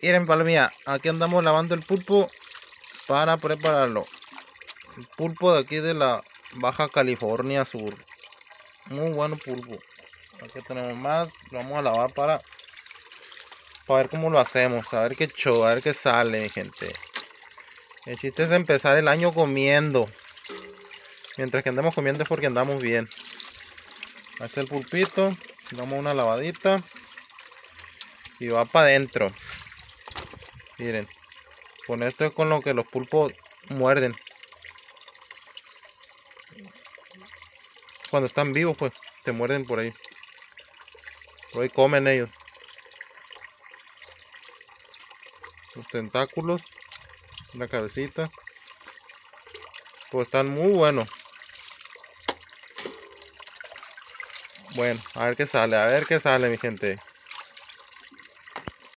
Miren, palmía, aquí andamos lavando el pulpo para prepararlo. El pulpo de aquí de la Baja California Sur. Muy bueno pulpo. Aquí tenemos más. Lo vamos a lavar para, para ver cómo lo hacemos. A ver qué show, a ver qué sale, gente. El chiste es empezar el año comiendo. Mientras que andamos comiendo es porque andamos bien. Ahí está el pulpito. Damos una lavadita. Y va para adentro. Miren. Con esto es con lo que los pulpos muerden. Cuando están vivos, pues, te muerden por ahí. Hoy comen ellos. Los tentáculos. La cabecita. Pues están muy buenos. Bueno, a ver qué sale, a ver qué sale, mi gente.